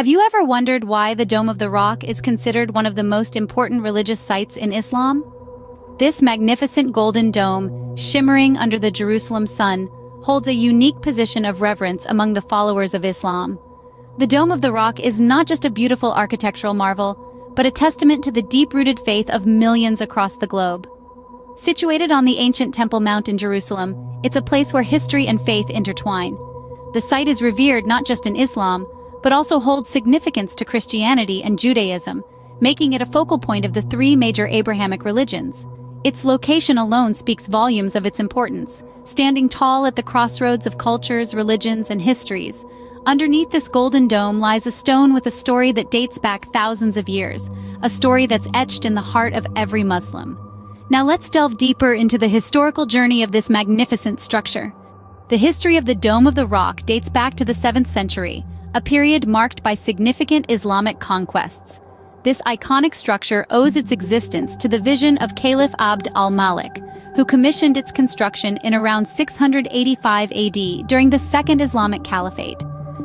Have you ever wondered why the Dome of the Rock is considered one of the most important religious sites in Islam? This magnificent golden dome, shimmering under the Jerusalem sun, holds a unique position of reverence among the followers of Islam. The Dome of the Rock is not just a beautiful architectural marvel, but a testament to the deep-rooted faith of millions across the globe. Situated on the ancient Temple Mount in Jerusalem, it's a place where history and faith intertwine. The site is revered not just in Islam, but also holds significance to Christianity and Judaism, making it a focal point of the three major Abrahamic religions. Its location alone speaks volumes of its importance, standing tall at the crossroads of cultures, religions, and histories. Underneath this golden dome lies a stone with a story that dates back thousands of years, a story that's etched in the heart of every Muslim. Now let's delve deeper into the historical journey of this magnificent structure. The history of the Dome of the Rock dates back to the 7th century, a period marked by significant Islamic conquests. This iconic structure owes its existence to the vision of Caliph Abd al-Malik, who commissioned its construction in around 685 AD during the Second Islamic Caliphate.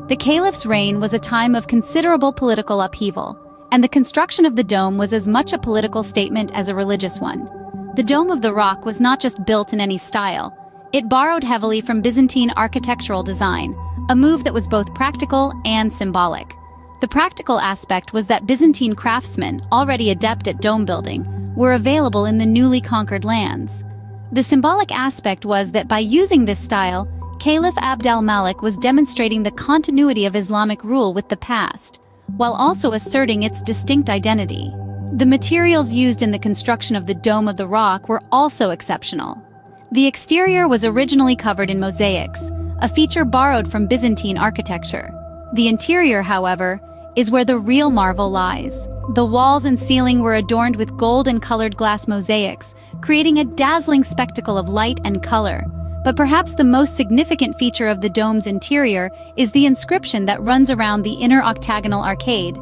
The caliph's reign was a time of considerable political upheaval, and the construction of the dome was as much a political statement as a religious one. The Dome of the Rock was not just built in any style, it borrowed heavily from Byzantine architectural design, a move that was both practical and symbolic. The practical aspect was that Byzantine craftsmen, already adept at dome building, were available in the newly conquered lands. The symbolic aspect was that by using this style, Caliph Abd al-Malik was demonstrating the continuity of Islamic rule with the past, while also asserting its distinct identity. The materials used in the construction of the Dome of the Rock were also exceptional. The exterior was originally covered in mosaics, a feature borrowed from Byzantine architecture. The interior, however, is where the real marvel lies. The walls and ceiling were adorned with gold and colored glass mosaics, creating a dazzling spectacle of light and color. But perhaps the most significant feature of the dome's interior is the inscription that runs around the inner octagonal arcade.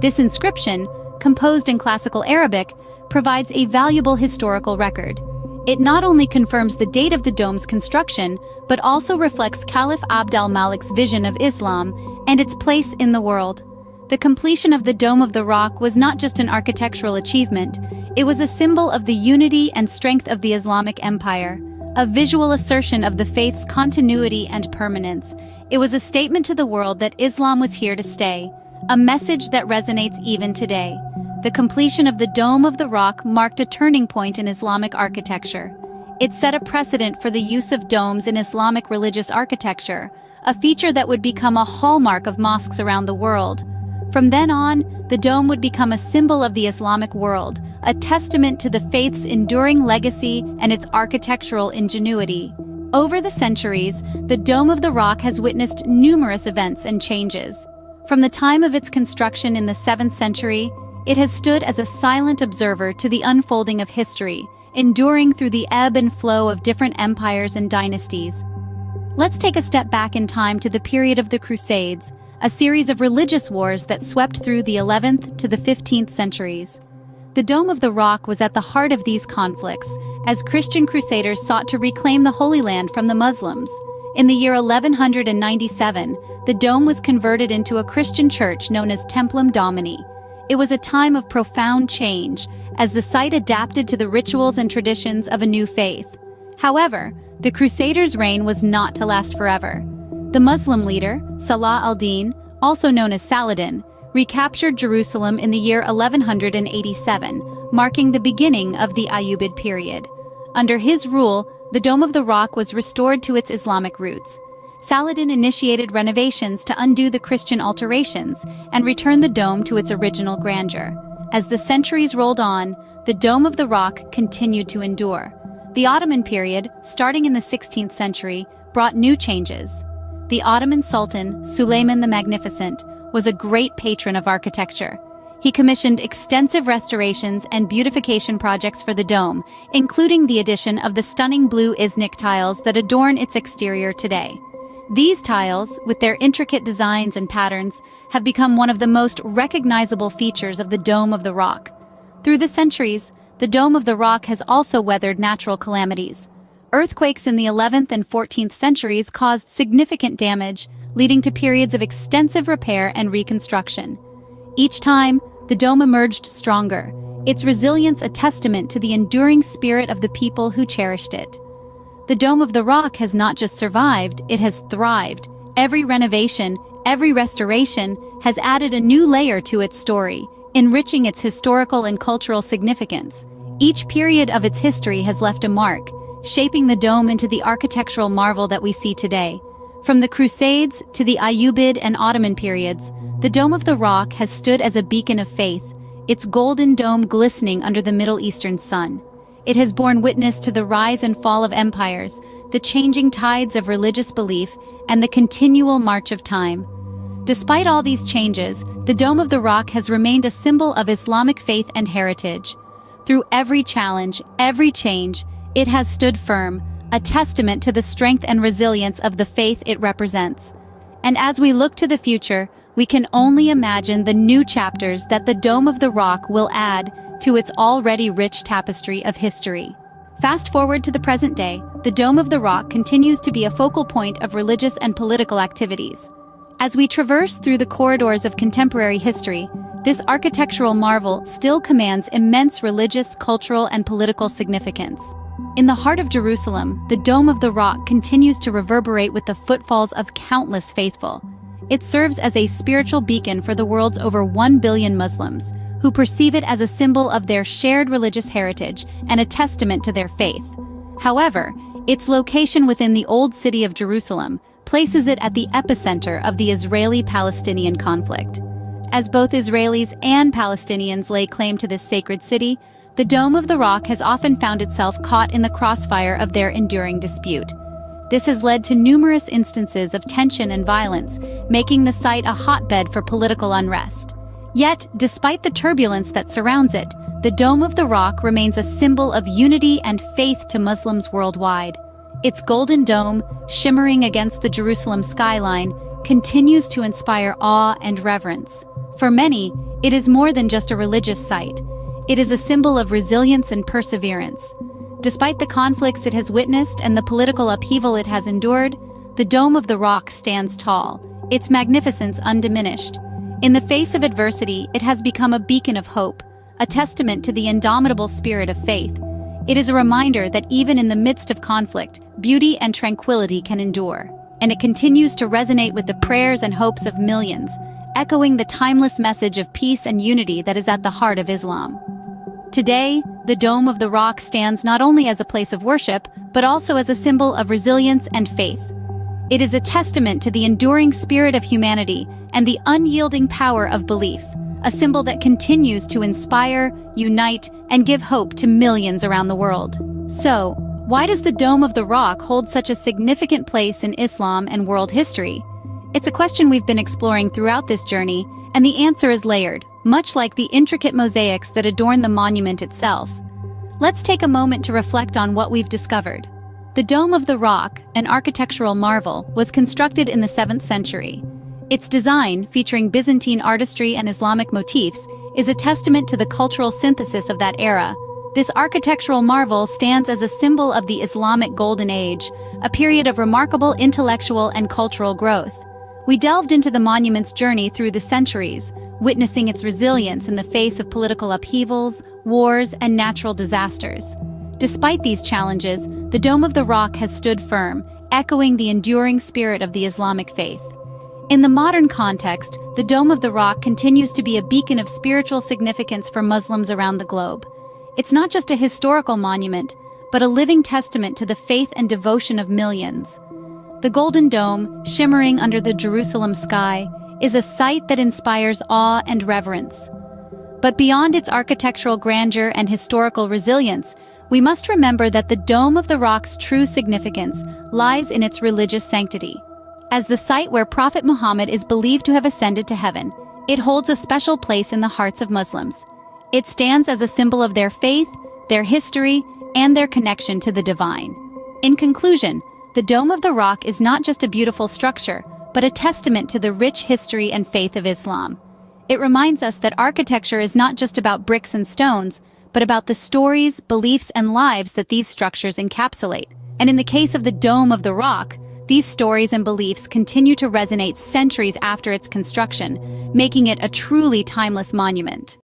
This inscription, composed in classical Arabic, provides a valuable historical record. It not only confirms the date of the dome's construction, but also reflects Caliph Abd al-Malik's vision of Islam and its place in the world. The completion of the Dome of the Rock was not just an architectural achievement, it was a symbol of the unity and strength of the Islamic Empire, a visual assertion of the faith's continuity and permanence. It was a statement to the world that Islam was here to stay, a message that resonates even today. The completion of the Dome of the Rock marked a turning point in Islamic architecture. It set a precedent for the use of domes in Islamic religious architecture, a feature that would become a hallmark of mosques around the world. From then on, the dome would become a symbol of the Islamic world, a testament to the faith's enduring legacy and its architectural ingenuity. Over the centuries, the Dome of the Rock has witnessed numerous events and changes. From the time of its construction in the 7th century, it has stood as a silent observer to the unfolding of history, enduring through the ebb and flow of different empires and dynasties. Let's take a step back in time to the period of the Crusades, a series of religious wars that swept through the 11th to the 15th centuries. The Dome of the Rock was at the heart of these conflicts, as Christian crusaders sought to reclaim the Holy Land from the Muslims. In the year 1197, the dome was converted into a Christian church known as Templum Domini, it was a time of profound change, as the site adapted to the rituals and traditions of a new faith. However, the Crusaders' reign was not to last forever. The Muslim leader, Salah al-Din, also known as Saladin, recaptured Jerusalem in the year 1187, marking the beginning of the Ayyubid period. Under his rule, the Dome of the Rock was restored to its Islamic roots, Saladin initiated renovations to undo the Christian alterations and return the dome to its original grandeur. As the centuries rolled on, the Dome of the Rock continued to endure. The Ottoman period, starting in the 16th century, brought new changes. The Ottoman Sultan, Suleiman the Magnificent, was a great patron of architecture. He commissioned extensive restorations and beautification projects for the dome, including the addition of the stunning blue Iznik tiles that adorn its exterior today. These tiles, with their intricate designs and patterns, have become one of the most recognizable features of the Dome of the Rock. Through the centuries, the Dome of the Rock has also weathered natural calamities. earthquakes in the 11th and 14th centuries caused significant damage, leading to periods of extensive repair and reconstruction. Each time, the dome emerged stronger, its resilience a testament to the enduring spirit of the people who cherished it. The Dome of the Rock has not just survived, it has thrived. Every renovation, every restoration has added a new layer to its story, enriching its historical and cultural significance. Each period of its history has left a mark, shaping the dome into the architectural marvel that we see today. From the Crusades to the Ayyubid and Ottoman periods, the Dome of the Rock has stood as a beacon of faith, its golden dome glistening under the Middle Eastern sun. It has borne witness to the rise and fall of empires, the changing tides of religious belief, and the continual march of time. Despite all these changes, the Dome of the Rock has remained a symbol of Islamic faith and heritage. Through every challenge, every change, it has stood firm, a testament to the strength and resilience of the faith it represents. And as we look to the future, we can only imagine the new chapters that the Dome of the Rock will add to its already rich tapestry of history. Fast forward to the present day, the Dome of the Rock continues to be a focal point of religious and political activities. As we traverse through the corridors of contemporary history, this architectural marvel still commands immense religious, cultural, and political significance. In the heart of Jerusalem, the Dome of the Rock continues to reverberate with the footfalls of countless faithful. It serves as a spiritual beacon for the world's over 1 billion Muslims, who perceive it as a symbol of their shared religious heritage and a testament to their faith. However, its location within the Old City of Jerusalem places it at the epicenter of the Israeli-Palestinian conflict. As both Israelis and Palestinians lay claim to this sacred city, the Dome of the Rock has often found itself caught in the crossfire of their enduring dispute. This has led to numerous instances of tension and violence, making the site a hotbed for political unrest. Yet, despite the turbulence that surrounds it, the Dome of the Rock remains a symbol of unity and faith to Muslims worldwide. Its golden dome, shimmering against the Jerusalem skyline, continues to inspire awe and reverence. For many, it is more than just a religious site. It is a symbol of resilience and perseverance. Despite the conflicts it has witnessed and the political upheaval it has endured, the Dome of the Rock stands tall, its magnificence undiminished. In the face of adversity, it has become a beacon of hope, a testament to the indomitable spirit of faith, it is a reminder that even in the midst of conflict, beauty and tranquility can endure. And it continues to resonate with the prayers and hopes of millions, echoing the timeless message of peace and unity that is at the heart of Islam. Today, the Dome of the Rock stands not only as a place of worship, but also as a symbol of resilience and faith. It is a testament to the enduring spirit of humanity and the unyielding power of belief a symbol that continues to inspire, unite, and give hope to millions around the world. So, why does the Dome of the Rock hold such a significant place in Islam and world history? It's a question we've been exploring throughout this journey, and the answer is layered, much like the intricate mosaics that adorn the monument itself. Let's take a moment to reflect on what we've discovered. The Dome of the Rock, an architectural marvel, was constructed in the 7th century. Its design, featuring Byzantine artistry and Islamic motifs, is a testament to the cultural synthesis of that era. This architectural marvel stands as a symbol of the Islamic Golden Age, a period of remarkable intellectual and cultural growth. We delved into the monument's journey through the centuries, witnessing its resilience in the face of political upheavals, wars, and natural disasters. Despite these challenges, the Dome of the Rock has stood firm, echoing the enduring spirit of the Islamic faith. In the modern context, the Dome of the Rock continues to be a beacon of spiritual significance for Muslims around the globe. It's not just a historical monument, but a living testament to the faith and devotion of millions. The Golden Dome, shimmering under the Jerusalem sky, is a sight that inspires awe and reverence. But beyond its architectural grandeur and historical resilience, we must remember that the Dome of the Rock's true significance lies in its religious sanctity. As the site where Prophet Muhammad is believed to have ascended to heaven, it holds a special place in the hearts of Muslims. It stands as a symbol of their faith, their history, and their connection to the divine. In conclusion, the Dome of the Rock is not just a beautiful structure, but a testament to the rich history and faith of Islam. It reminds us that architecture is not just about bricks and stones, but about the stories, beliefs, and lives that these structures encapsulate. And in the case of the Dome of the Rock, these stories and beliefs continue to resonate centuries after its construction, making it a truly timeless monument.